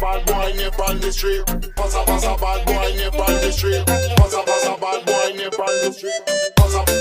bad boy nip on the street. Pass a pass a bad boy nip on the street. Pass a pass a bad boy nip on the street. Pass a